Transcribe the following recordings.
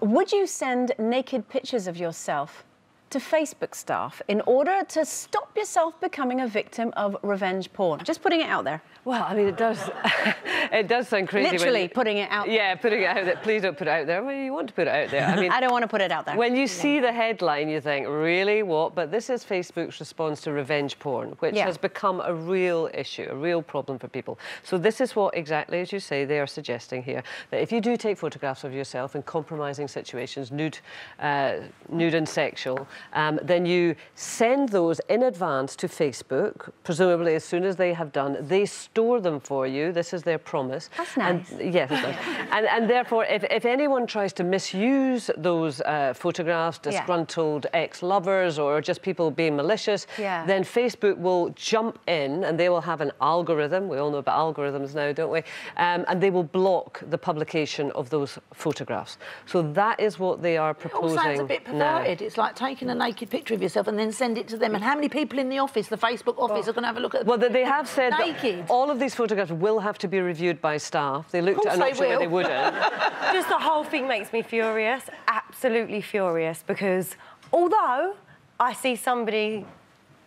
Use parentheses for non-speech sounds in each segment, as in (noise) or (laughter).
Would you send naked pictures of yourself to Facebook staff in order to stop yourself becoming a victim of revenge porn? Just putting it out there. Well, I mean, it does. (laughs) it does sound crazy. Literally you, putting it out. Yeah, putting it out there. Please don't put it out there. Well, you want to put it out there. I mean, (laughs) I don't want to put it out there. When you see the headline, you think, really, what? But this is Facebook's response to revenge porn, which yeah. has become a real issue, a real problem for people. So this is what exactly, as you say, they are suggesting here that if you do take photographs of yourself in compromising situations, nude, uh, nude and sexual, um, then you send those in advance to Facebook, presumably as soon as they have done. They store them for you. This is their promise. That's nice. And, (laughs) yes, nice. and, and therefore, if, if anyone tries to misuse those uh, photographs, disgruntled yeah. ex-lovers or just people being malicious, yeah. then Facebook will jump in and they will have an algorithm. We all know about algorithms now, don't we? Um, and they will block the publication of those photographs. So that is what they are proposing. It all sounds a bit perverted. Now. It's like taking a naked picture of yourself and then send it to them. And how many people in the office, the Facebook office, oh. are going to have a look at Well, they have said naked. all of these photographs will have to be reviewed by staff. They looked at an option where they wouldn't. (laughs) Just the whole thing makes me furious, absolutely furious, because although I see somebody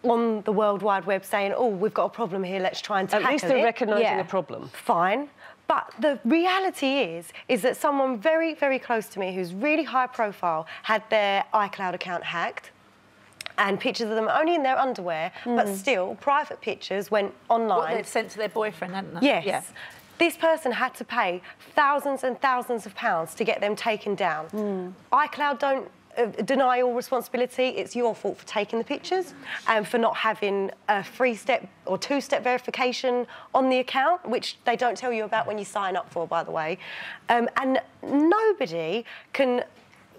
on the World Wide Web saying, oh, we've got a problem here, let's try and tackle it. At least they're recognising yeah. the problem. Fine. But the reality is, is that someone very, very close to me who's really high profile had their iCloud account hacked and pictures of them only in their underwear, mm. but still private pictures went online. What they'd sent to their boyfriend, hadn't they? Yes. Yeah. This person had to pay thousands and thousands of pounds to get them taken down. Mm. iCloud don't uh, deny all responsibility. It's your fault for taking the pictures and for not having a three-step or two-step verification on the account, which they don't tell you about when you sign up for, by the way. Um, and nobody can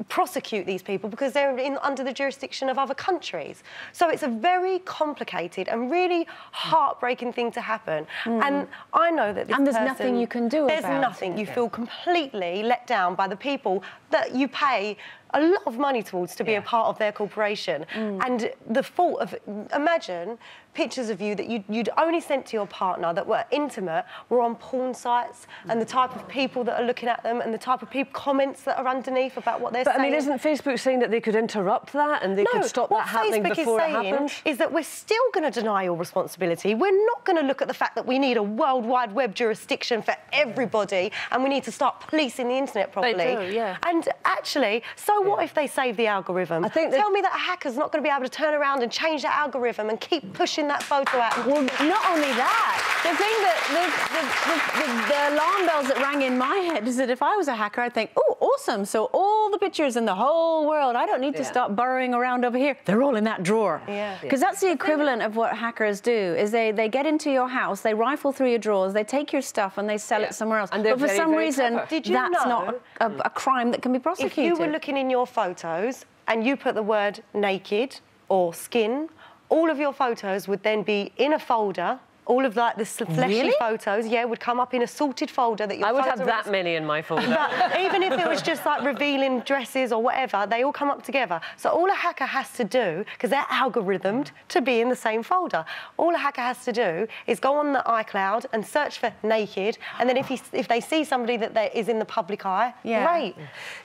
prosecute these people because they're in, under the jurisdiction of other countries. So it's a very complicated and really heartbreaking thing to happen. Mm. And I know that this And there's person, nothing you can do There's nothing. You feel completely let down by the people that you pay a lot of money towards to be yeah. a part of their corporation. Mm. And the fault of, imagine pictures of you that you'd, you'd, only sent to your partner that were intimate were on porn sites and the type of people that are looking at them and the type of people comments that are underneath about what they're but, saying. But I mean, isn't Facebook saying that they could interrupt that and they no, could stop that happening Facebook before is saying it happens? is that we're still going to deny all responsibility. We're not going to look at the fact that we need a World Wide Web jurisdiction for everybody and we need to start policing the internet properly. They do, yeah. And actually, so what yeah. if they save the algorithm? I think Tell me that a hacker's not going to be able to turn around and change that algorithm and keep pushing that photo out well, not only that, the thing that the, the, the, the, alarm bells that rang in my head is that if I was a hacker, I'd think, oh, awesome. So all the pictures in the whole world, I don't need to start burrowing around over here. They're all in that drawer. Yeah. Because that's the equivalent of what hackers do, is they, they get into your house, they rifle through your drawers, they take your stuff and they sell yeah. it somewhere else. And but for very, some very reason, that's not a, a, a crime that can be prosecuted. If you were looking in your photos and you put the word naked or skin, all of your photos would then be in a folder all of like the fleshy really? photos, yeah, would come up in a sorted folder that your I would have that many in my folder. But even if it was just like revealing dresses or whatever, they all come up together. So all a hacker has to do, because they're algorithmed to be in the same folder, all a hacker has to do is go on the iCloud and search for naked, and then if he, if they see somebody that is in the public eye, yeah. great.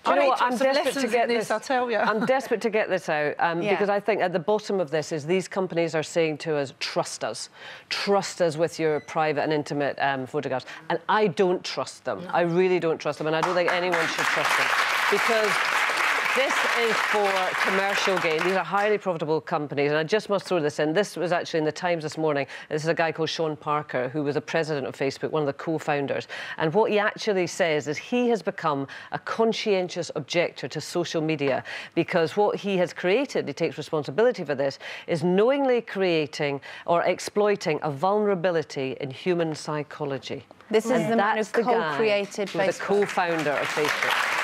Do you know what? I'm desperate to get this. I tell you. I'm desperate to get this out um, yeah. because I think at the bottom of this is these companies are saying to us, trust us, trust trust us with your private and intimate um, photographs. And I don't trust them. No. I really don't trust them. And I don't think anyone should trust them. Because this is for commercial gain. These are highly profitable companies, and I just must throw this in. This was actually in the Times this morning. This is a guy called Sean Parker, who was a president of Facebook, one of the co-founders. And what he actually says is he has become a conscientious objector to social media because what he has created, he takes responsibility for this, is knowingly creating or exploiting a vulnerability in human psychology. This is and the man who co-created Facebook. The co-founder of Facebook.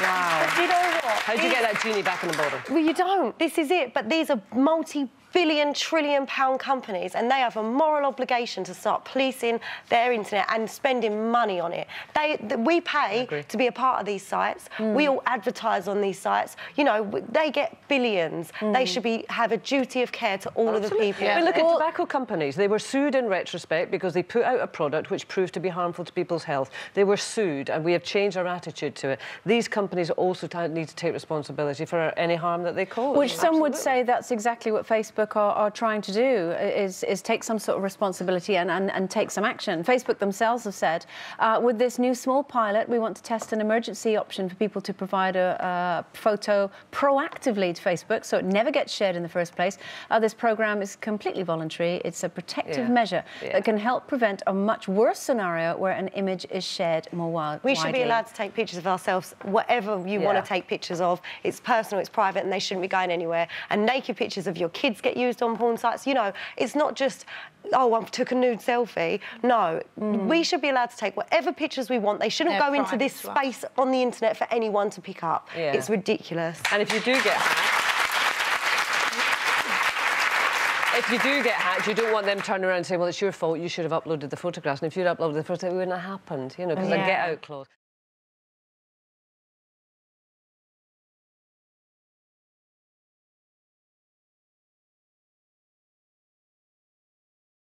Wow. But you know what? How do you get that genie back in the bottle? Well, you don't. This is it. But these are multi billion, trillion pound companies and they have a moral obligation to start policing their internet and spending money on it. They, we pay to be a part of these sites. Mm. We all advertise on these sites. You know, they get billions. Mm. They should be have a duty of care to all Absolutely. of the people. Yeah. I mean, look at tobacco companies. They were sued in retrospect because they put out a product which proved to be harmful to people's health. They were sued and we have changed our attitude to it. These companies also need to take responsibility for any harm that they cause. Which some would say that's exactly what Facebook are, are trying to do, is, is take some sort of responsibility and, and, and take some action. Facebook themselves have said, uh, with this new small pilot, we want to test an emergency option for people to provide a, a photo proactively to Facebook, so it never gets shared in the first place. Uh, this program is completely voluntary. It's a protective yeah. measure yeah. that can help prevent a much worse scenario where an image is shared more wild, We should be allowed to take pictures of ourselves, whatever you yeah. want to take pictures of. It's personal, it's private, and they shouldn't be going anywhere. And naked pictures of your kids get used on porn sites. You know, it's not just oh, I took a nude selfie. No, mm. we should be allowed to take whatever pictures we want. They shouldn't They're go into this space on the internet for anyone to pick up. Yeah. It's ridiculous. And if you do get hacked, if you do get hacked, you don't want them turning around and saying, well, it's your fault, you should have uploaded the photographs. And if you'd uploaded the photographs, it wouldn't have happened, you know, because yeah. get-out clause.